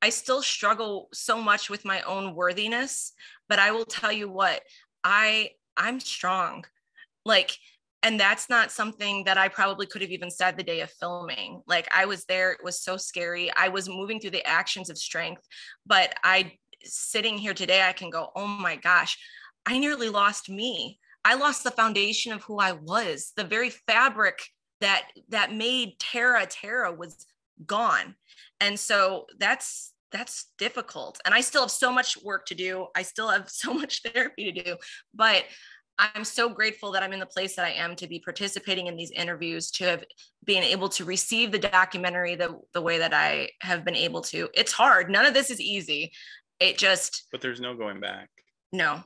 I still struggle so much with my own worthiness, but I will tell you what, I I'm strong. Like and that's not something that I probably could have even said the day of filming. Like I was there, it was so scary. I was moving through the actions of strength, but I sitting here today, I can go, oh my gosh, I nearly lost me. I lost the foundation of who I was. The very fabric that that made Tara Tara was gone. And so that's that's difficult. And I still have so much work to do. I still have so much therapy to do, but I'm so grateful that I'm in the place that I am to be participating in these interviews, to have been able to receive the documentary the, the way that I have been able to. It's hard. None of this is easy. It just. But there's no going back. No,